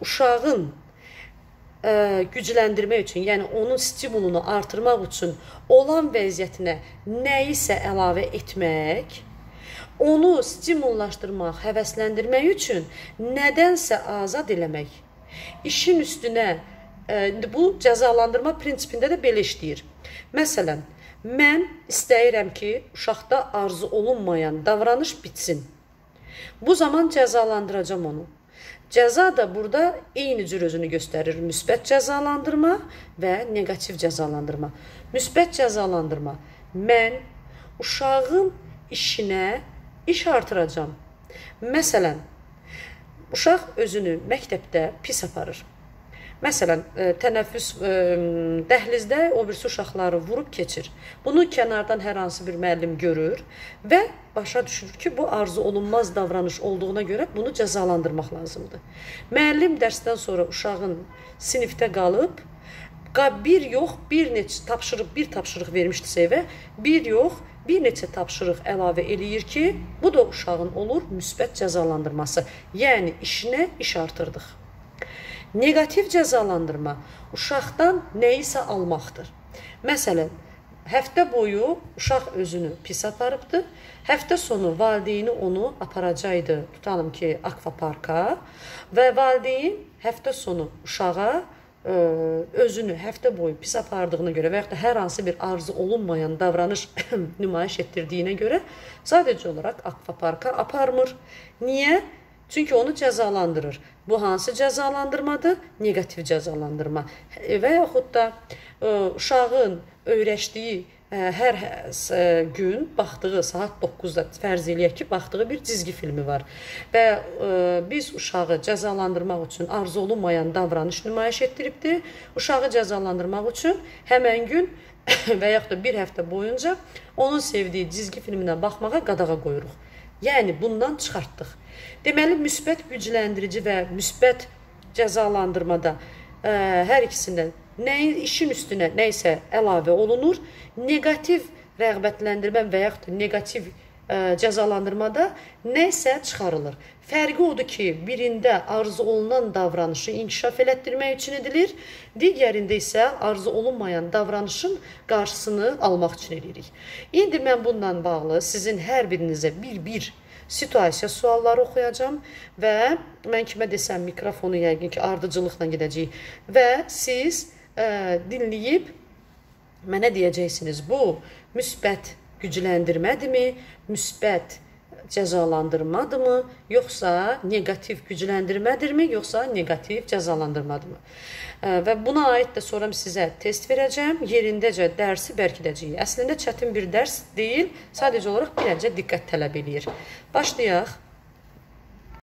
uşağın ə, gücləndirmək üçün, yəni onun stimulunu artırmaq üçün olan vəziyyətinə nəyisə əlavə etmək, onu stimullaşdırmaq, həvəsləndirmək üçün nədənsə azad eləmək. İşin üstünə ə, bu cəzalandırma prinsipində də belə işləyir. Məsələn, mən istəyirəm ki, uşaqda arzu olunmayan davranış bitsin. Bu zaman cəzalandıracam onu. Cəza da burada eyni cür özünü göstərir. Müsbət cəzalandırma və neqativ cəzalandırma. Müsbət cəzalandırma. Mən uşağın işinə iş artıracam. Məsələn, uşaq özünü məktəbdə pis aparır. Məsələn, e, tənəffüs e, dəhlizdə o birisi uşaqları vurub keçir. Bunu kənardan hər hansı bir müəllim görür və başa düşür ki, bu arzu olunmaz davranış olduğuna görə bunu cəzalandırmaq lazımdır. Müəllim dərsdən sonra uşağın sinifdə qalıb bir yox, bir neçə tapşırıq, bir tapşırıq vermişdisə evə, bir yox, bir neçə tapşırıq əlavə eləyir ki, bu da uşağın olur müsbət cəzalandırması. Yəni işinə iş artırdıq. Neqativ cəzalandırma uşaqdan nəyisə almaqdır. Məsələn, həftə boyu uşaq özünü pis aparıbdı. Həftə sonu valideyni onu aparacaqdı, tutalım ki, akvaparka və valideyn həftə sonu uşağa ə, e, özünü həftə boyu pis apardığına görə və ya da hər hansı bir arzu olunmayan davranış nümayiş etdirdiyinə görə sadəcə olaraq akvaparka aparmır. Niyə? Çünki onu cəzalandırır. Bu hansı cəzalandırmadır? Neqativ cəzalandırma. Və yaxud da ə, e, uşağın öyrəşdiyi ə, e, hər ə, e, gün baxdığı saat 9-da fərz eləyək ki, baxdığı bir cizgi filmi var. Və ə, biz uşağı cəzalandırmaq üçün arzu olunmayan davranış nümayiş etdiribdi. Uşağı cəzalandırmaq üçün həmin gün və yaxud da bir həftə boyunca onun sevdiyi cizgi filminə baxmağa qadağa qoyuruq. Yəni bundan çıxartdıq. Deməli müsbət gücləndirici və müsbət cəzalandırmada ə, e, hər ikisindən nəyin işin üstünə nə isə əlavə olunur, neqativ rəğbətləndirmə və yaxud da neqativ ə, cəzalandırmada nə isə çıxarılır. Fərqi odur ki, birində arzu olunan davranışı inkişaf elətdirmək üçün edilir, digərində isə arzu olunmayan davranışın qarşısını almaq üçün edirik. İndi mən bununla bağlı sizin hər birinizə bir-bir situasiya sualları oxuyacağam və mən kimə desəm mikrofonu yəqin ki, ardıcıllıqla gedəcəyik və siz ə, dinləyib mənə deyəcəksiniz bu müsbət gücləndirmədirmi, müsbət cəzalandırmadımı, yoxsa neqativ gücləndirmədirmi, yoxsa neqativ cəzalandırmadımı? Və buna aid də sonra sizə test verəcəm. Yerindəcə dərsi bərkidəcəyik. Əslində çətin bir dərs deyil, sadəcə olaraq bir necə diqqət tələb eləyir. Başlayaq.